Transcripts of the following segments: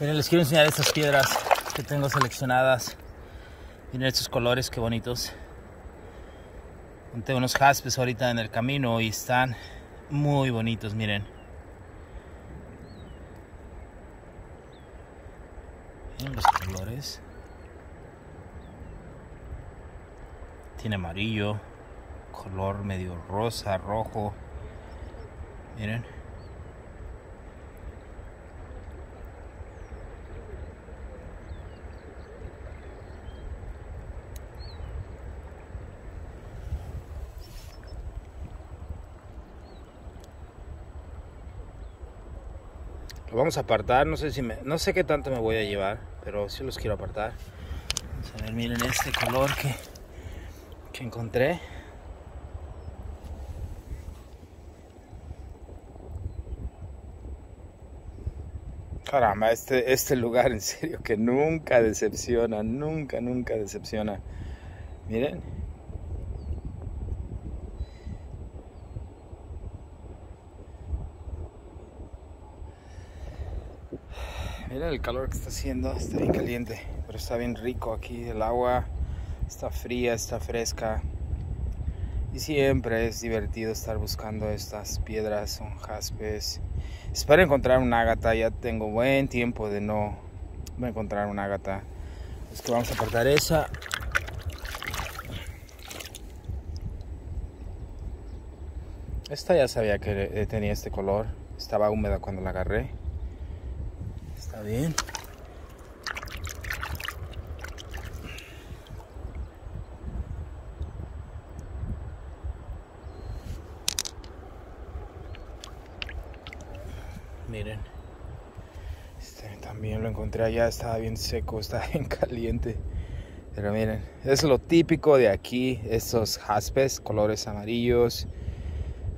Miren, les quiero enseñar estas piedras que tengo seleccionadas. Miren estos colores, qué bonitos. Tengo unos jaspes ahorita en el camino y están muy bonitos, miren. Miren los colores. Tiene amarillo, color medio rosa, rojo. Miren. Lo vamos a apartar, no sé si me, no sé qué tanto me voy a llevar, pero sí los quiero apartar. Vamos a ver, miren este color que, que encontré. Caramba, este, este lugar en serio que nunca decepciona, nunca, nunca decepciona. Miren. Miren el calor que está haciendo, está bien caliente, pero está bien rico aquí. El agua está fría, está fresca. Y siempre es divertido estar buscando estas piedras, son jaspes. Espero encontrar un ágata, ya tengo buen tiempo de no encontrar un ágata. Es que vamos a apartar esa. Esta ya sabía que tenía este color, estaba húmeda cuando la agarré. Está bien. Miren. Este también lo encontré allá, estaba bien seco, estaba bien caliente. Pero miren, es lo típico de aquí, estos jaspes, colores amarillos,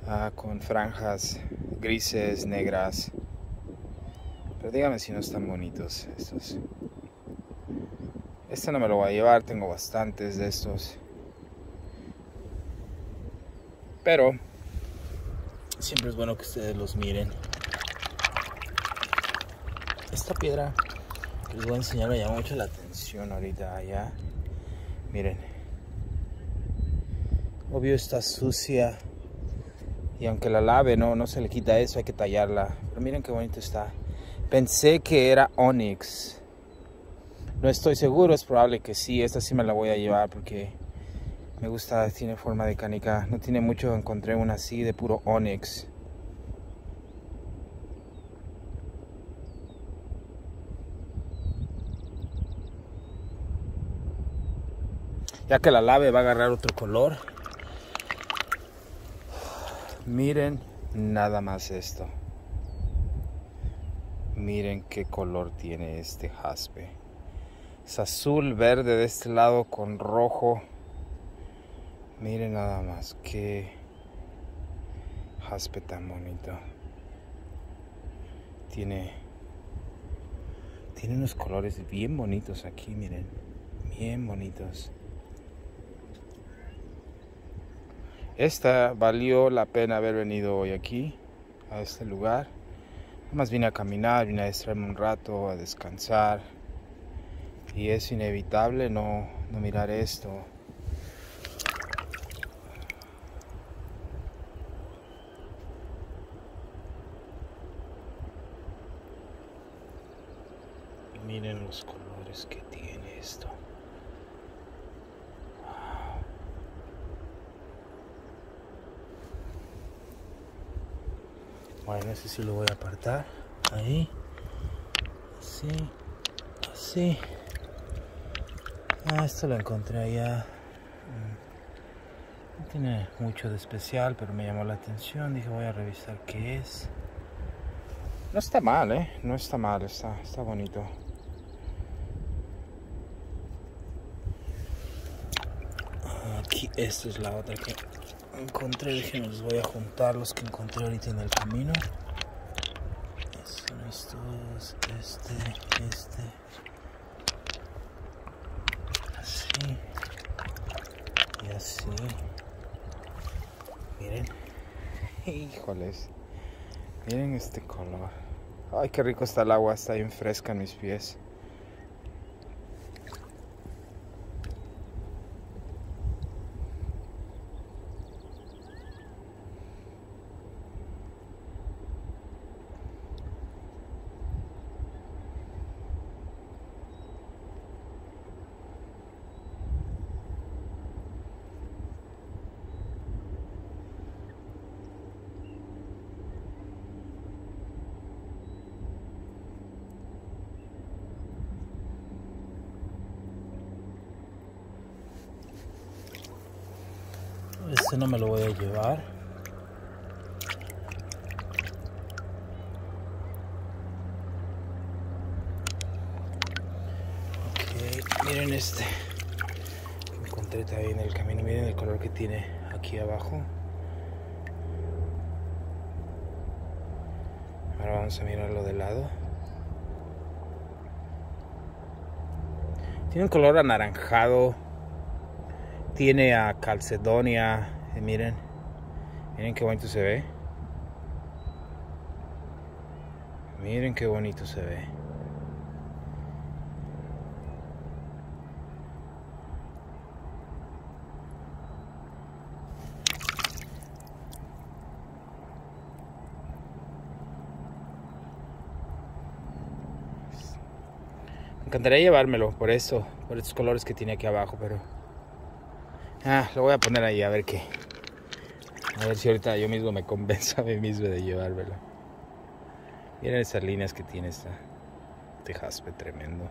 ah, con franjas grises, negras. Pero dígame si no están bonitos estos. Este no me lo voy a llevar, tengo bastantes de estos. Pero siempre es bueno que ustedes los miren. Esta piedra que les voy a enseñar me llama mucho la atención ahorita allá. Miren. Obvio está sucia. Y aunque la lave no, no se le quita eso, hay que tallarla. Pero miren qué bonito está. Pensé que era Onyx. No estoy seguro, es probable que sí. Esta sí me la voy a llevar porque me gusta, tiene forma de canica. No tiene mucho, encontré una así de puro Onyx. Ya que la lave va a agarrar otro color. Miren nada más esto. Miren qué color tiene este jaspe. Es azul, verde de este lado con rojo. Miren nada más qué jaspe tan bonito. Tiene tiene unos colores bien bonitos aquí, miren. Bien bonitos. Esta valió la pena haber venido hoy aquí, a este lugar. Más vine a caminar, vine a distraerme un rato, a descansar. Y es inevitable no, no mirar esto. Miren los colores que tiene esto. Bueno, ese sí lo voy a apartar. Ahí. Así. Así. Ah, esto lo encontré allá. No tiene mucho de especial, pero me llamó la atención. Dije, voy a revisar qué es. No está mal, ¿eh? No está mal, está, está bonito. Aquí, esta es la otra que encontré, dije los voy a juntar los que encontré ahorita en el camino. Son estos, este, este. Así. Y así. Miren. Híjoles. Miren este color. Ay, qué rico está el agua, está bien fresca en mis pies. Este no me lo voy a llevar. Ok, miren este. Encontré también el camino. Miren el color que tiene aquí abajo. Ahora vamos a mirarlo de lado. Tiene un color anaranjado tiene a Calcedonia. Eh, miren, miren qué bonito se ve. Miren qué bonito se ve. Me encantaría llevármelo por eso, por estos colores que tiene aquí abajo, pero Ah, lo voy a poner ahí a ver qué. A ver si ahorita yo mismo me convenzo a mí mismo de llevármelo. Miren esas líneas que tiene esta este jaspe tremendo.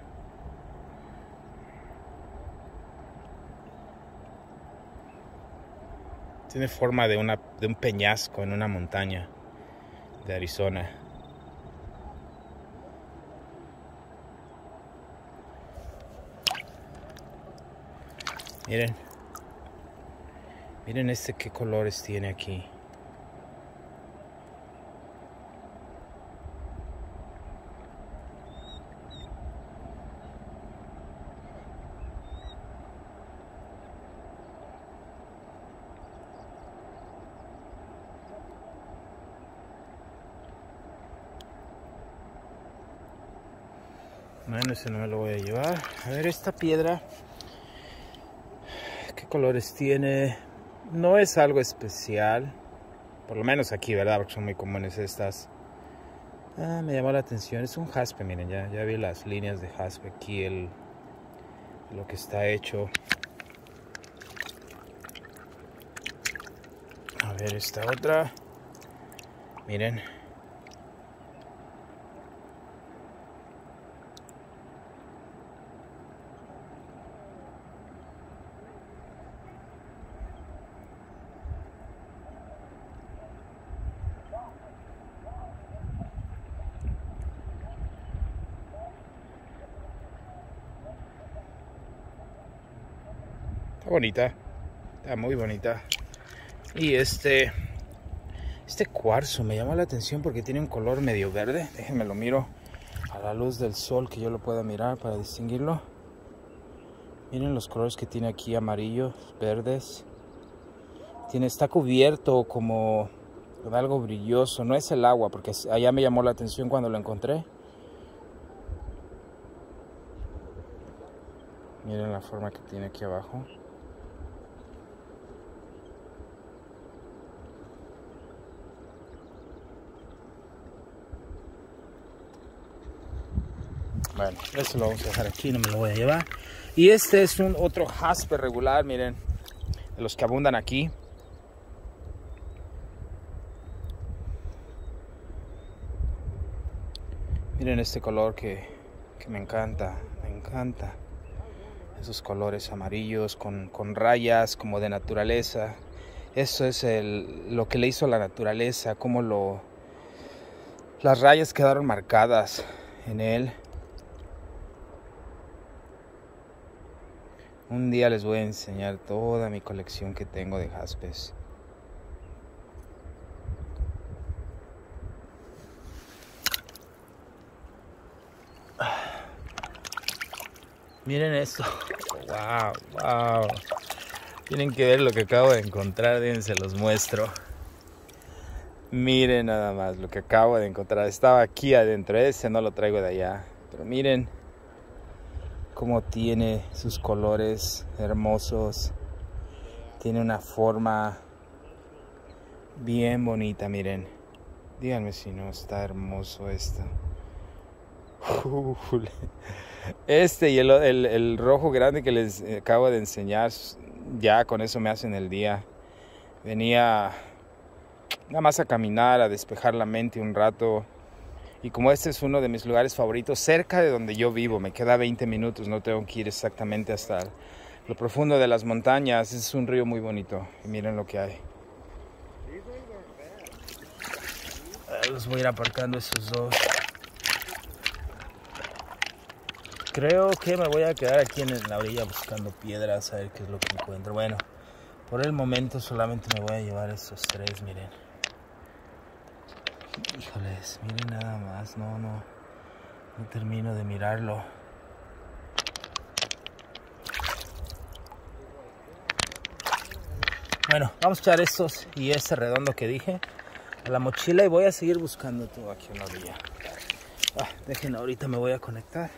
Tiene forma de, una, de un peñasco en una montaña de Arizona. Miren. Miren este qué colores tiene aquí. Bueno, ese no me lo voy a llevar. A ver, esta piedra. ¿Qué colores tiene? No es algo especial, por lo menos aquí, ¿verdad? Porque son muy comunes estas. Ah, me llamó la atención, es un jaspe, miren, ya, ya vi las líneas de jaspe aquí, el, lo que está hecho. A ver esta otra, miren. Bonita. Está muy bonita. Y este... Este cuarzo me llama la atención porque tiene un color medio verde. Déjenme lo miro a la luz del sol que yo lo pueda mirar para distinguirlo. Miren los colores que tiene aquí, amarillos, verdes. Tiene, está cubierto como con algo brilloso. No es el agua porque allá me llamó la atención cuando lo encontré. Miren la forma que tiene aquí abajo. Bueno, eso lo vamos a dejar aquí, no me lo voy a llevar. Y este es un otro jaspe regular, miren, de los que abundan aquí. Miren este color que, que me encanta, me encanta. Esos colores amarillos con, con rayas como de naturaleza. Eso es el, lo que le hizo la naturaleza, como lo... Las rayas quedaron marcadas en él. Un día les voy a enseñar toda mi colección que tengo de jaspes. Miren esto. Wow, wow. Tienen que ver lo que acabo de encontrar, se los muestro. Miren nada más lo que acabo de encontrar. Estaba aquí adentro. Ese no lo traigo de allá. Pero miren cómo tiene sus colores hermosos. Tiene una forma bien bonita, miren. Díganme si no está hermoso esto. Este y el, el, rojo grande que les acabo de enseñar, ya con eso me hacen el día. Venía nada más a caminar, a despejar la mente un rato. Y como este es uno de mis lugares favoritos, cerca de donde yo vivo, me queda 20 minutos, no tengo que ir exactamente hasta lo profundo de las montañas. Es un río muy bonito. Y miren lo que hay. Los voy a ir aparcando esos dos. Creo que me voy a quedar aquí en la orilla buscando piedras a ver qué es lo que encuentro. Bueno, por el momento solamente me voy a llevar estos tres, miren. Híjoles, miren nada más, no, no, no termino de mirarlo. Bueno, vamos a echar estos y este redondo que dije a la mochila y voy a seguir buscando todo aquí en la orilla. Ah, dejen, ahorita me voy a conectar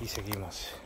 y seguimos.